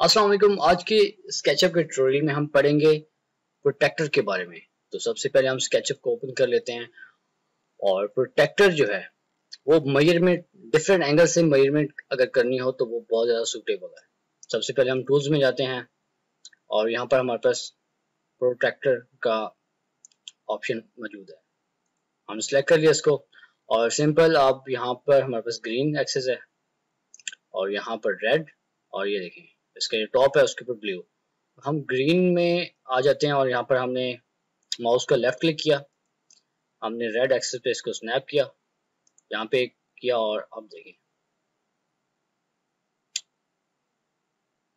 अस्सलाम आज के स्केचअप के ट्यूटोरियल में हम पढ़ेंगे प्रोटेक्टर के बारे में। तो सबसे पहले हम स्केचअप को ओपन कर लेते हैं और प्रोटेक्टर जो है, वो मेज़रमेंट डिफरेंट एंगल से मेज़रमेंट अगर करनी हो तो वो बहुत ज़्यादा सूटेबल है। सबसे पहले हम टूल्स में जाते हैं और यहाँ पर हमारे पास प्रोटेक्टर का ऑप्शन मौजूद है। हम सिलेक्ट कर लिया इसको और सिंपल आप यहाँ पर हमारे पास ग्रीन एक्सेस है और यहाँ पर रेड और ये देखें। इसका जो टॉप है, उसके ऊपर ब्लू हम ग्रीन में आ जाते हैं और यहाँ पर हमने माउस का लेफ़्ट क्लिक किया। हमने रेड एक्सेस पे इसको स्नैप किया। यहाँ पे किया और अब देखिए।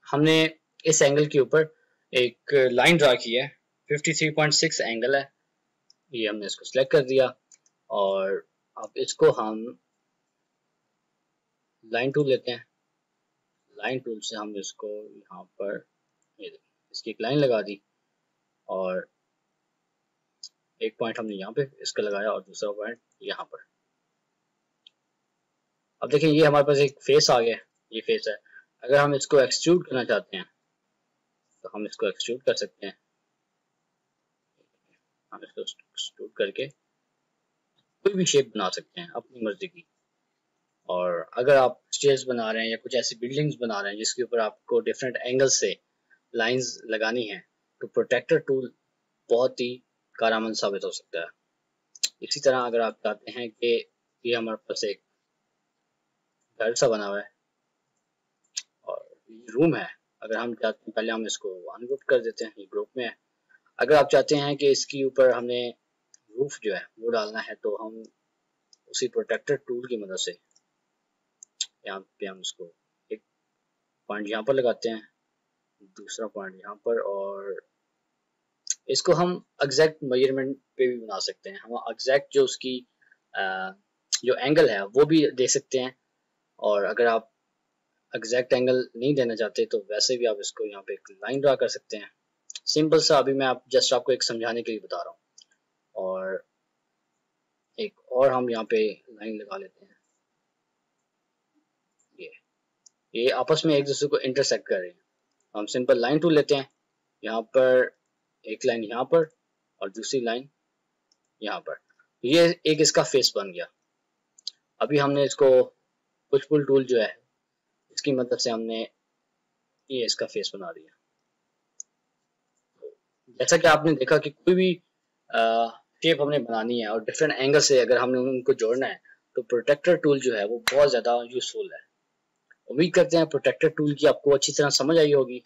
हमने इस एंगल के ऊपर एक लाइन ड्रा की है। 53.6 एंगल है। ये हमने इसको सिलेक्ट कर दिया और अब इसको हम लाइन टू लेते हैं। लाइन टूल से हम इसको यहाँ पर इसकी एक लाइन लगा दी और एक पॉइंट हमने यहाँ पे इसका लगाया और दूसरा पॉइंट यहाँ पर। अब देखिए, ये हमारे पास एक फेस आ गया, ये फेस है। अगर हम इसको एक्सट्रूड करना चाहते हैं तो हम इसको एक्सट्रूड कर सकते हैं। हम इसको एक्सट्रूड करके कोई भी शेप बना सकते हैं, अपनी मर्ज़ी की। और अगर आप स्टेज बना रहे हैं या कुछ ऐसी बिल्डिंग्स बना रहे हैं जिसके ऊपर आपको डिफरेंट एंगल से लाइंस लगानी है तो प्रोटेक्टर टूल बहुत ही कारामंद साबित हो सकता है। इसी तरह अगर आप चाहते हैं कि ये हमारे पास एक घर सा बना हुआ है और ये रूम है, अगर हम चाहते हैं, पहले हम इसको अनग्रुप कर देते हैं, ये ग्रुप में है। अगर आप चाहते हैं कि इसके ऊपर हमने रूफ जो है वो डालना है तो हम उसी प्रोटेक्टर टूल की मदद से यहाँ पे हम इसको एक पॉइंट यहाँ पर लगाते हैं दूसरा पॉइंट यहाँ पर और इसको हम एग्जैक्ट मेज़रमेंट पे भी बना सकते हैं। हम एग्जैक्ट जो उसकी आ, जो एंगल है वो भी दे सकते हैं और अगर आप एग्जैक्ट एंगल नहीं देना चाहते तो वैसे भी आप इसको यहाँ पे एक लाइन ड्रा कर सकते हैं। सिंपल सा अभी मैं आप जस्ट आपको एक समझाने के लिए बता रहा हूँ और एक और हम यहाँ पे लाइन लगा लेते हैं। ये ये आपस में एक दूसरे को इंटरसेक्ट कर रहे हैं। हम सिंपल लाइन टूल लेते हैं। यहाँ पर एक लाइन यहाँ पर और दूसरी लाइन यहाँ पर। ये एक इसका फेस बन गया। अभी हमने इसको पुश पुल टूल जो है, इसकी मदद से हमने ये इसका फेस बना दिया। जैसा कि आपने देखा कि कोई भी शेप हमने बनानी है और डिफरेंट एंगल से अगर हमने उनको जोड़ना है तो प्रोटेक्टर टूल जो है वो बहुत ज़्यादा यूजफुल है। उम्मीद करते हैं प्रोटेक्टर टूल की आपको अच्छी तरह समझ आई होगी।